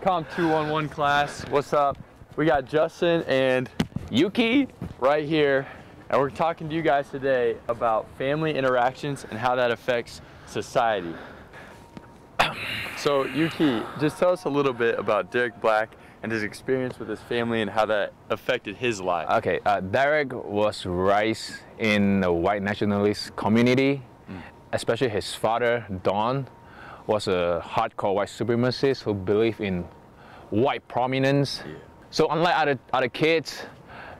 Com 211 class, what's up? We got Justin and Yuki right here, and we're talking to you guys today about family interactions and how that affects society. so Yuki, just tell us a little bit about Derek Black and his experience with his family and how that affected his life. Okay, uh, Derek was raised in a white nationalist community, mm. especially his father, Don, was a hardcore white supremacist who believed in white prominence. Yeah. So unlike other, other kids,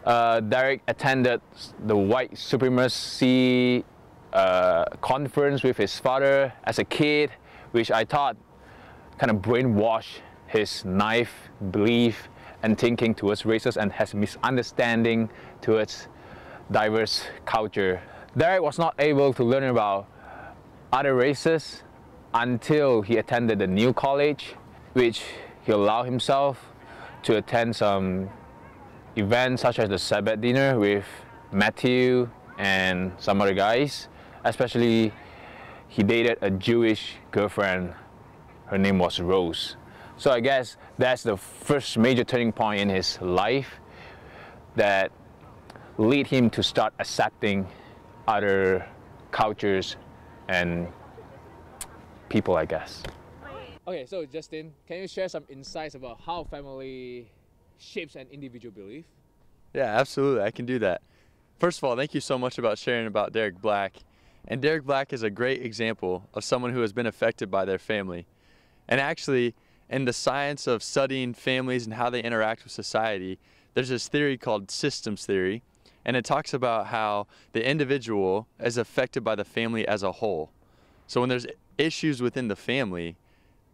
uh, Derek attended the white supremacy uh, conference with his father as a kid, which I thought kind of brainwashed his naive belief and thinking towards races and has misunderstanding towards diverse culture. Derek was not able to learn about other races until he attended the new college, which he allowed himself to attend some events such as the Sabbath dinner with Matthew and some other guys. Especially, he dated a Jewish girlfriend. Her name was Rose. So I guess that's the first major turning point in his life that lead him to start accepting other cultures and people, I guess. Okay, so Justin, can you share some insights about how family shapes an individual belief? Yeah, absolutely. I can do that. First of all, thank you so much about sharing about Derek Black. And Derek Black is a great example of someone who has been affected by their family. And actually, in the science of studying families and how they interact with society, there's this theory called systems theory. And it talks about how the individual is affected by the family as a whole. So when there's issues within the family,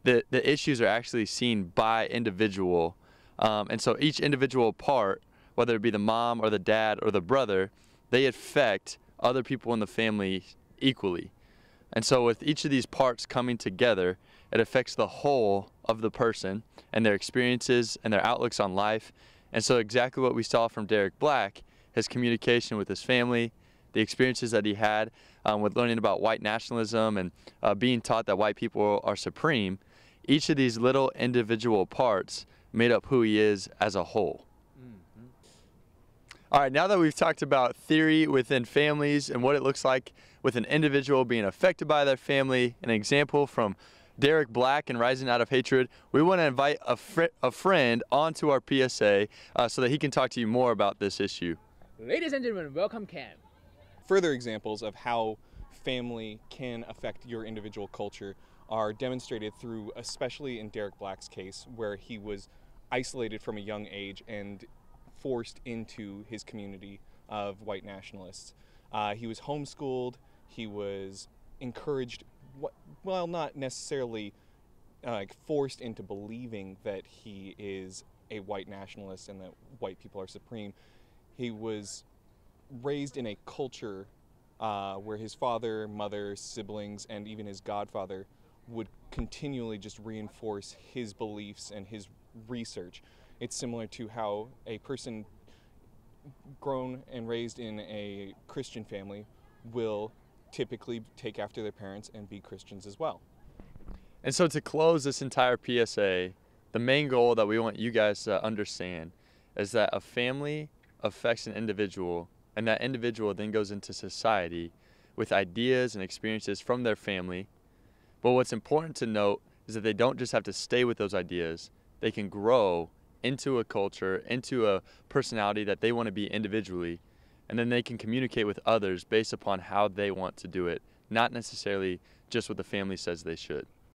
the, the issues are actually seen by individual. Um, and so each individual part, whether it be the mom or the dad or the brother, they affect other people in the family equally. And so with each of these parts coming together, it affects the whole of the person and their experiences and their outlooks on life. And so exactly what we saw from Derek Black, his communication with his family, the experiences that he had um, with learning about white nationalism and uh, being taught that white people are supreme, each of these little individual parts made up who he is as a whole. Mm-hmm. All right, now that we've talked about theory within families and what it looks like with an individual being affected by their family, an example from Derek Black and Rising Out of Hatred, we want to invite a, fr- a friend onto our PSA uh, so that he can talk to you more about this issue. Ladies and gentlemen, welcome Cam. Further examples of how family can affect your individual culture are demonstrated through, especially in Derek Black's case, where he was isolated from a young age and forced into his community of white nationalists. Uh, he was homeschooled, he was encouraged well, not necessarily uh, forced into believing that he is a white nationalist and that white people are supreme. He was raised in a culture uh, where his father, mother, siblings, and even his godfather would continually just reinforce his beliefs and his research. It's similar to how a person grown and raised in a Christian family will typically take after their parents and be Christians as well. And so, to close this entire PSA, the main goal that we want you guys to understand is that a family affects an individual, and that individual then goes into society with ideas and experiences from their family. But what's important to note is that they don't just have to stay with those ideas, they can grow into a culture, into a personality that they want to be individually and then they can communicate with others based upon how they want to do it, not necessarily just what the family says they should.